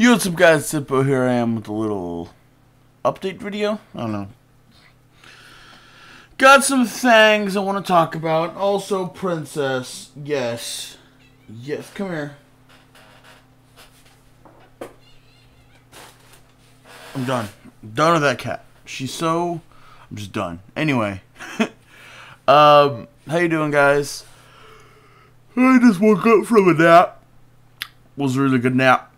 Yo, what's up guys, Hippo here I am with a little update video. I don't know. Got some things I want to talk about. Also, Princess. Yes. Yes, come here. I'm done. done with that cat. She's so... I'm just done. Anyway. um, how you doing, guys? I just woke up from a nap. Was a really good nap.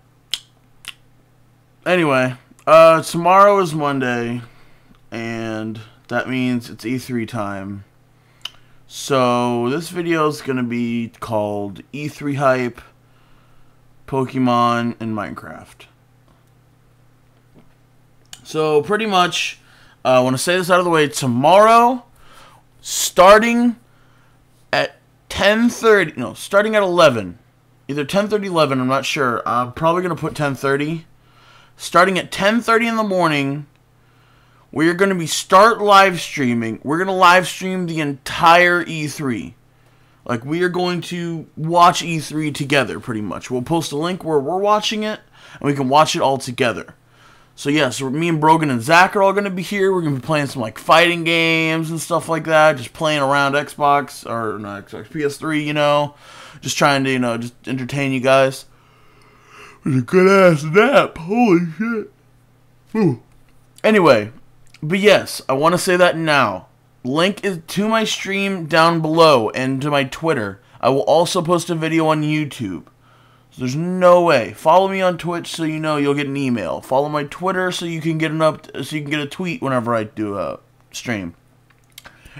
Anyway, uh, tomorrow is Monday, and that means it's E3 time. So this video is gonna be called E3 hype, Pokemon, and Minecraft. So pretty much, uh, I want to say this out of the way. Tomorrow, starting at 10:30, no, starting at 11, either 10:30, 11. I'm not sure. I'm probably gonna put 10:30. Starting at 10:30 in the morning, we're gonna be start live streaming. We're gonna live stream the entire E3. Like we are going to watch E3 together, pretty much. We'll post a link where we're watching it, and we can watch it all together. So yeah, so me and Brogan and Zach are all going to be here. We're going to be playing some like fighting games and stuff like that. Just playing around Xbox or not Xbox, PS3, you know. Just trying to, you know, just entertain you guys. Was a good ass nap. Holy shit. Ooh. Anyway, but yes, I want to say that now. Link is to my stream down below and to my Twitter. I will also post a video on YouTube. So there's no way. Follow me on Twitch so you know you'll get an email. Follow my Twitter so you can get an up so you can get a tweet whenever I do a stream.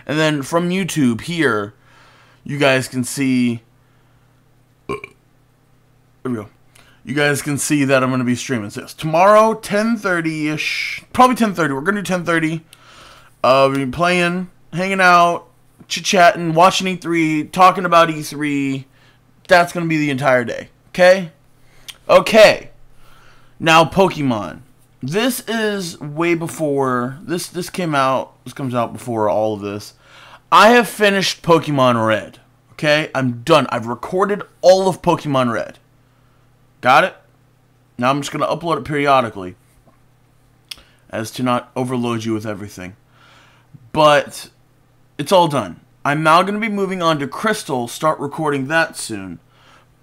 And then from YouTube here, you guys can see uh, There we go. You guys can see that I'm going to be streaming this. Tomorrow 10:30ish, probably 10:30. We're going to do 10:30. Uh we'll be playing, hanging out, chit-chatting, watching E3, talking about E3. That's going to be the entire day. Okay? Okay. Now Pokemon. This is way before this this came out. This comes out before all of this. I have finished Pokemon Red. Okay? I'm done. I've recorded all of Pokemon Red. Got it? Now I'm just going to upload it periodically as to not overload you with everything. But it's all done. I'm now going to be moving on to Crystal, start recording that soon.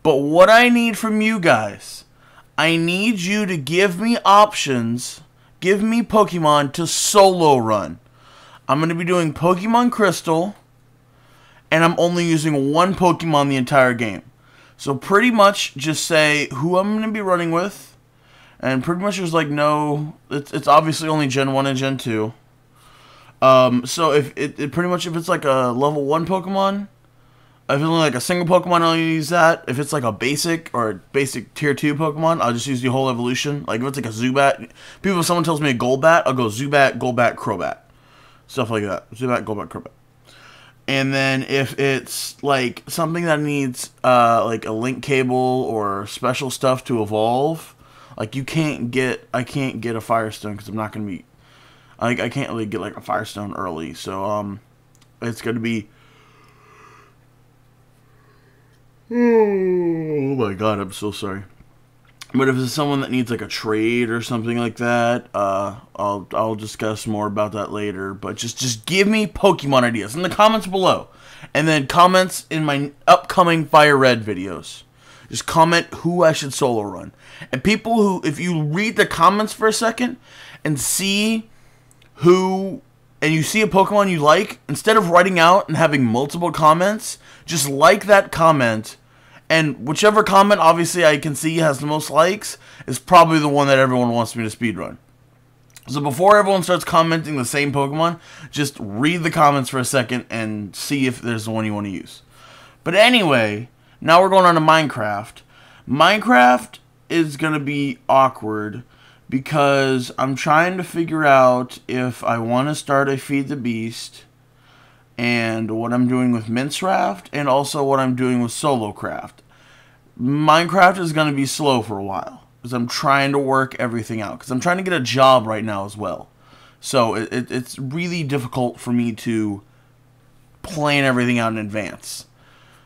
But what I need from you guys, I need you to give me options, give me Pokemon to solo run. I'm going to be doing Pokemon Crystal, and I'm only using one Pokemon the entire game. So pretty much just say who I'm going to be running with, and pretty much there's like no, it's, it's obviously only Gen 1 and Gen 2. Um, so if it, it pretty much if it's like a level 1 Pokemon, if it's only like a single Pokemon, I'll use that. If it's like a basic or basic tier 2 Pokemon, I'll just use the whole evolution. Like if it's like a Zubat, people, if someone tells me a Golbat, I'll go Zubat, Golbat, Crobat. Stuff like that. Zubat, Golbat, Crobat. And then if it's like something that needs uh, like a link cable or special stuff to evolve, like you can't get, I can't get a Firestone because I'm not going to be, like I can't really get like a Firestone early. So um, it's going to be Oh my god, I'm so sorry. But if it's someone that needs like a trade or something like that, uh, I'll I'll discuss more about that later. But just just give me Pokemon ideas in the comments below, and then comments in my upcoming Fire Red videos. Just comment who I should solo run, and people who if you read the comments for a second and see who and you see a Pokemon you like, instead of writing out and having multiple comments, just like that comment and whichever comment, obviously, I can see has the most likes is probably the one that everyone wants me to speedrun. So before everyone starts commenting the same Pokemon, just read the comments for a second and see if there's the one you want to use. But anyway, now we're going on to Minecraft. Minecraft is going to be awkward because I'm trying to figure out if I want to start a Feed the Beast and what I'm doing with Mincecraft, and also what I'm doing with Solocraft. Minecraft is going to be slow for a while because I'm trying to work everything out because I'm trying to get a job right now as well. So it, it, it's really difficult for me to plan everything out in advance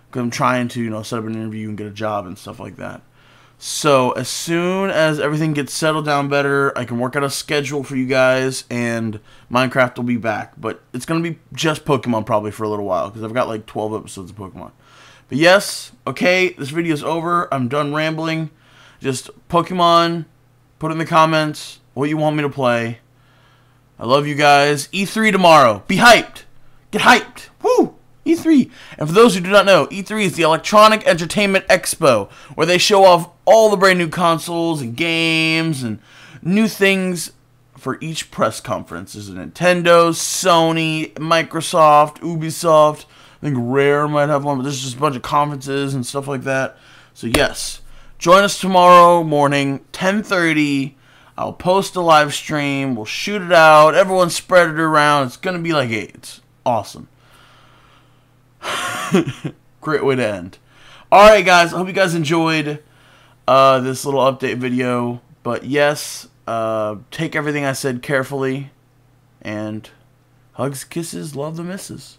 because I'm trying to you know set up an interview and get a job and stuff like that. So as soon as everything gets settled down better, I can work out a schedule for you guys, and Minecraft will be back. But it's gonna be just Pokemon probably for a little while because I've got like 12 episodes of Pokemon. But yes, okay, this video's over. I'm done rambling. Just Pokemon. Put in the comments what you want me to play. I love you guys. E3 tomorrow. Be hyped. Get hyped. Woo! E3. And for those who do not know, E3 is the Electronic Entertainment Expo, where they show off all the brand new consoles and games and new things for each press conference. There's a Nintendo, Sony, Microsoft, Ubisoft. I think Rare might have one, but there's just a bunch of conferences and stuff like that. So yes, join us tomorrow morning, 10:30. I'll post a live stream. We'll shoot it out. Everyone spread it around. It's gonna be like it's Awesome. Great way to end. Alright, guys. I hope you guys enjoyed uh, this little update video. But yes, uh, take everything I said carefully. And hugs, kisses, love the misses.